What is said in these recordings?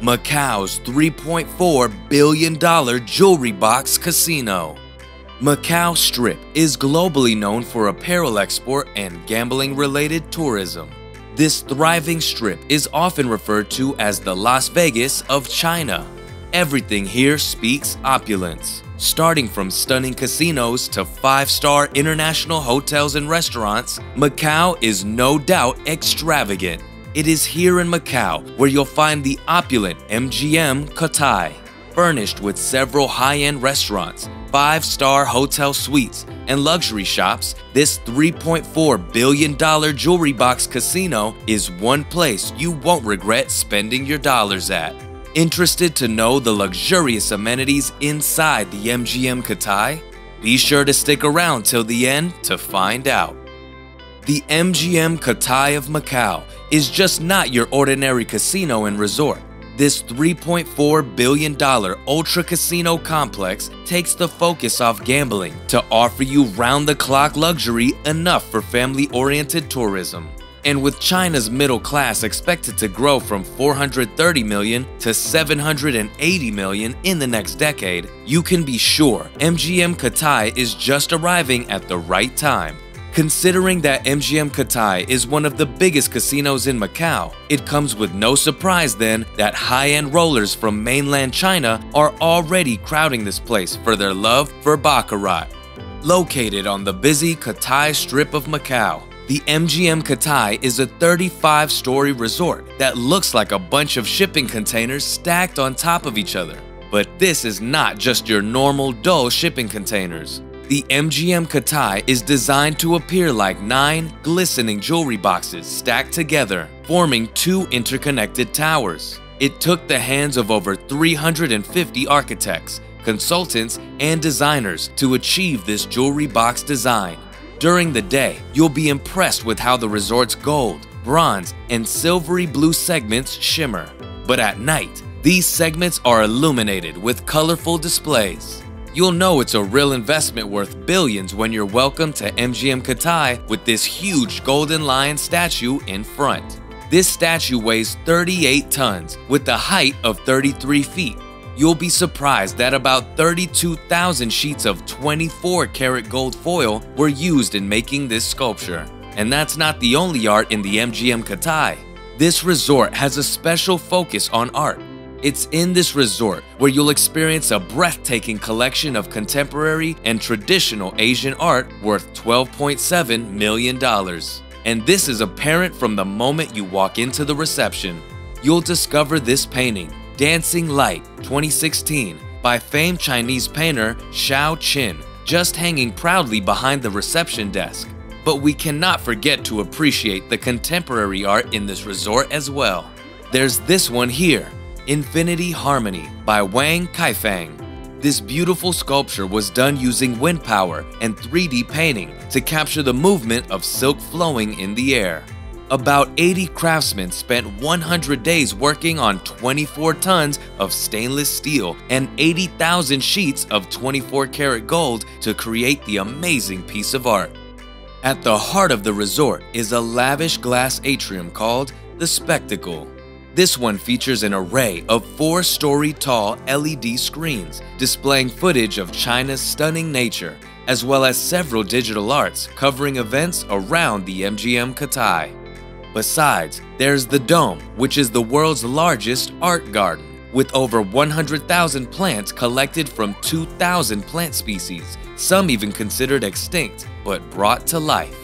Macau's $3.4 billion jewelry box casino. Macau Strip is globally known for apparel export and gambling related tourism. This thriving strip is often referred to as the Las Vegas of China. Everything here speaks opulence. Starting from stunning casinos to five star international hotels and restaurants, Macau is no doubt extravagant. It is here in Macau where you'll find the opulent MGM Cotai, furnished with several high end restaurants, five star hotel suites, and luxury shops. This $3.4 billion jewelry box casino is one place you won't regret spending your dollars at. Interested to know the luxurious amenities inside the MGM Cotai? Be sure to stick around till the end to find out. The MGM Cotai of Macau is just not your ordinary casino and resort. This $3.4 billion ultra casino complex takes the focus off gambling to offer you round the clock luxury enough for family oriented tourism. And with China's middle class expected to grow from 430 million to 780 million in the next decade, you can be sure MGM Cotai is just arriving at the right time. Considering that MGM Cotai is one of the biggest casinos in Macau, it comes with no surprise then that high-end rollers from mainland China are already crowding this place for their love for Baccarat. Located on the busy Cotai Strip of Macau, the MGM Cotai is a 35 story resort that looks like a bunch of shipping containers stacked on top of each other. But this is not just your normal dull shipping containers. The MGM Cotai is designed to appear like nine glistening jewelry boxes stacked together, forming two interconnected towers. It took the hands of over 350 architects, consultants, and designers to achieve this jewelry box design. During the day, you'll be impressed with how the resort's gold, bronze, and silvery blue segments shimmer. But at night, these segments are illuminated with colorful displays. You'll know it's a real investment worth billions when you're welcome to MGM Cotai with this huge golden lion statue in front. This statue weighs 38 tons with a height of 33 feet you'll be surprised that about 32,000 sheets of 24 karat gold foil were used in making this sculpture. And that's not the only art in the MGM Cotai. This resort has a special focus on art. It's in this resort where you'll experience a breathtaking collection of contemporary and traditional Asian art worth $12.7 million. And this is apparent from the moment you walk into the reception. You'll discover this painting, Dancing Light 2016 by famed Chinese painter Shao Qin, just hanging proudly behind the reception desk. But we cannot forget to appreciate the contemporary art in this resort as well. There's this one here, Infinity Harmony by Wang Kaifang. This beautiful sculpture was done using wind power and 3D painting to capture the movement of silk flowing in the air. About 80 craftsmen spent 100 days working on 24 tons of stainless steel and 80,000 sheets of 24 karat gold to create the amazing piece of art. At the heart of the resort is a lavish glass atrium called the Spectacle. This one features an array of four story tall LED screens displaying footage of China's stunning nature, as well as several digital arts covering events around the MGM Cotai. Besides, there's the Dome, which is the world's largest art garden, with over 100,000 plants collected from 2,000 plant species, some even considered extinct, but brought to life.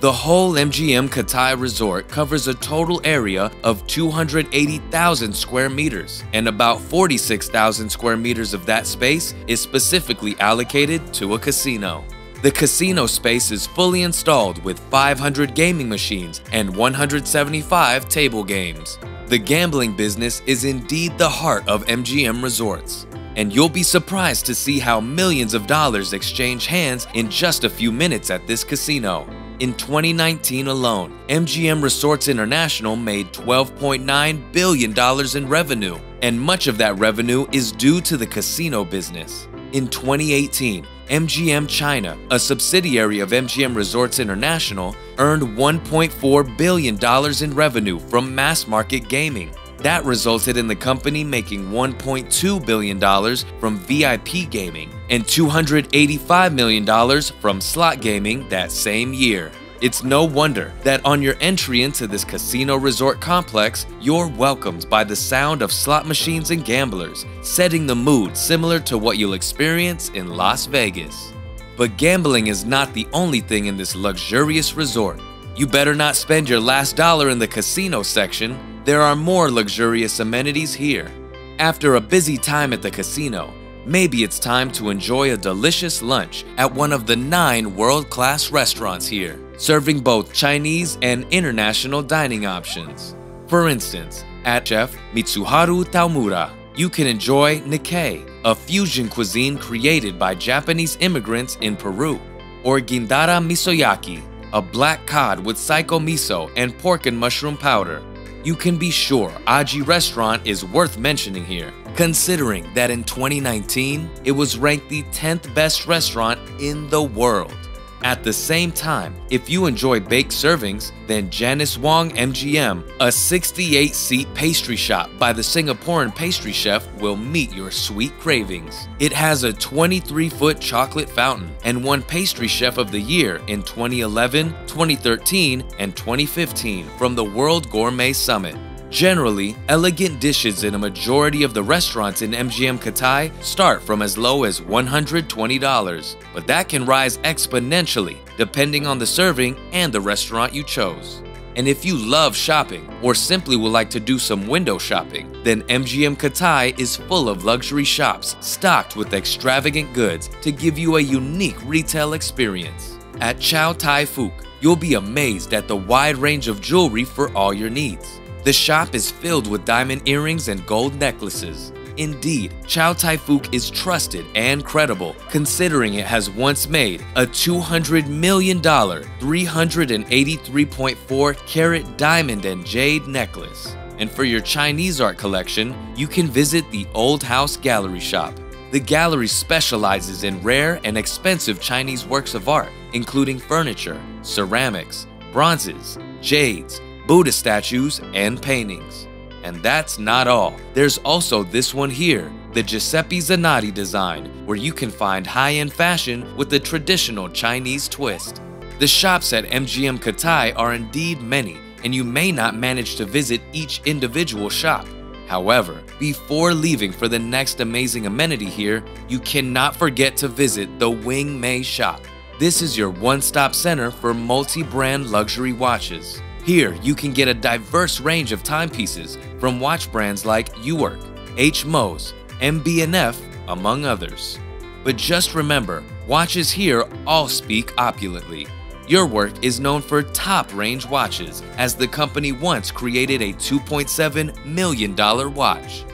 The whole MGM Cotai Resort covers a total area of 280,000 square meters, and about 46,000 square meters of that space is specifically allocated to a casino. The casino space is fully installed with 500 gaming machines and 175 table games. The gambling business is indeed the heart of MGM Resorts. And you'll be surprised to see how millions of dollars exchange hands in just a few minutes at this casino. In 2019 alone, MGM Resorts International made $12.9 billion in revenue, and much of that revenue is due to the casino business. In 2018, MGM China, a subsidiary of MGM Resorts International, earned $1.4 billion in revenue from mass market gaming. That resulted in the company making $1.2 billion from VIP gaming and $285 million from slot gaming that same year. It's no wonder that on your entry into this casino resort complex, you're welcomed by the sound of slot machines and gamblers, setting the mood similar to what you'll experience in Las Vegas. But gambling is not the only thing in this luxurious resort. You better not spend your last dollar in the casino section. There are more luxurious amenities here. After a busy time at the casino, maybe it's time to enjoy a delicious lunch at one of the nine world-class restaurants here serving both Chinese and international dining options. For instance, at Chef Mitsuharu Tsumura, you can enjoy Nikkei, a fusion cuisine created by Japanese immigrants in Peru, or Gindara Misoyaki, a black cod with saikyo miso and pork and mushroom powder. You can be sure Aji Restaurant is worth mentioning here, considering that in 2019, it was ranked the 10th best restaurant in the world. At the same time, if you enjoy baked servings, then Janice Wong MGM, a 68-seat pastry shop by the Singaporean pastry chef, will meet your sweet cravings. It has a 23-foot chocolate fountain and won Pastry Chef of the Year in 2011, 2013, and 2015 from the World Gourmet Summit. Generally, elegant dishes in a majority of the restaurants in MGM Cotai start from as low as $120, but that can rise exponentially depending on the serving and the restaurant you chose. And if you love shopping or simply would like to do some window shopping, then MGM Cotai is full of luxury shops stocked with extravagant goods to give you a unique retail experience. At Chow Tai Fook, you'll be amazed at the wide range of jewelry for all your needs. The shop is filled with diamond earrings and gold necklaces. Indeed, Chow Tai Fook is trusted and credible, considering it has once made a $200 million 383.4 carat diamond and jade necklace. And for your Chinese art collection, you can visit the Old House Gallery Shop. The gallery specializes in rare and expensive Chinese works of art, including furniture, ceramics, bronzes, jades, Buddha statues, and paintings. And that's not all. There's also this one here, the Giuseppe Zanotti design, where you can find high-end fashion with the traditional Chinese twist. The shops at MGM Cotai are indeed many, and you may not manage to visit each individual shop. However, before leaving for the next amazing amenity here, you cannot forget to visit the Wing Mei shop. This is your one-stop center for multi-brand luxury watches. Here, you can get a diverse range of timepieces from watch brands like Urwerk, H. Moser, MB&F, among others. But just remember, watches here all speak opulently. Urwerk is known for top-range watches, as the company once created a $2.7 million watch.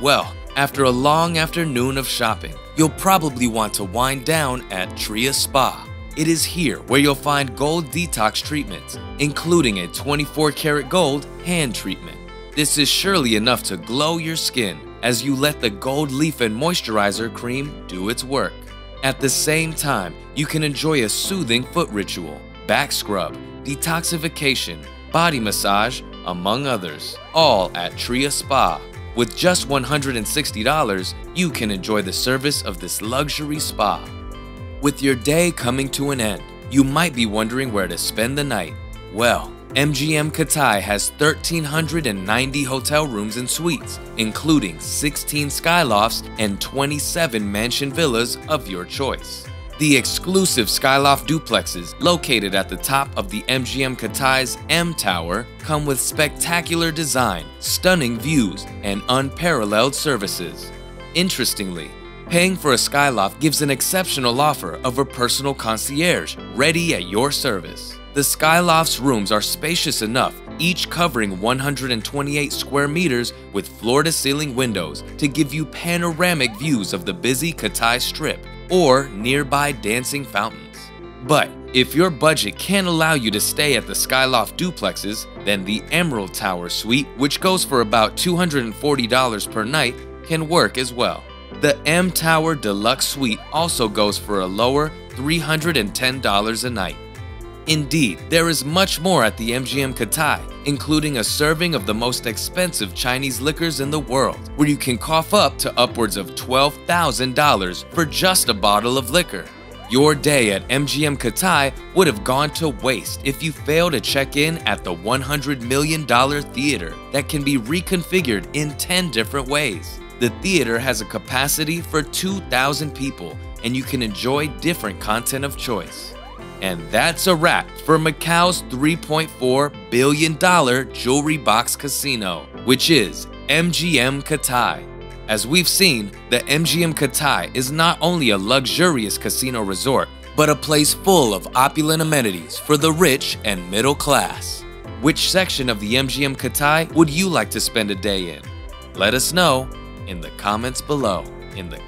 Well, after a long afternoon of shopping, you'll probably want to wind down at Tria Spa. It is here where you'll find gold detox treatments, including a 24 karat gold hand treatment. This is surely enough to glow your skin as you let the gold leaf and moisturizer cream do its work. At the same time, you can enjoy a soothing foot ritual, back scrub, detoxification, body massage, among others, all at Tria Spa. With just $160, you can enjoy the service of this luxury spa. With your day coming to an end, you might be wondering where to spend the night. Well, MGM Cotai has 1,390 hotel rooms and suites, including 16 skylofts and 27 mansion villas of your choice. The exclusive Skyloft duplexes located at the top of the MGM Cotai's M Tower come with spectacular design, stunning views, and unparalleled services. Interestingly, Paying for a Skyloft gives an exceptional offer of a personal concierge ready at your service. The Skyloft's rooms are spacious enough, each covering 128 square meters with floor-to-ceiling windows to give you panoramic views of the busy Cotai Strip or nearby dancing fountains. But if your budget can't allow you to stay at the Skyloft duplexes, then the Emerald Tower Suite, which goes for about $240 per night, can work as well. The M Tower Deluxe Suite also goes for a lower $310 a night. Indeed, there is much more at the MGM Cotai, including a serving of the most expensive Chinese liquors in the world, where you can cough up to upwards of $12,000 for just a bottle of liquor. Your day at MGM Cotai would have gone to waste if you fail to check in at the $100 million theater that can be reconfigured in 10 different ways. The theater has a capacity for 2,000 people and you can enjoy different content of choice. And that's a wrap for Macau's $3.4 billion jewelry box casino, which is MGM Cotai. As we've seen, the MGM Cotai is not only a luxurious casino resort, but a place full of opulent amenities for the rich and middle class. Which section of the MGM Cotai would you like to spend a day in? Let us know in the comments below. In the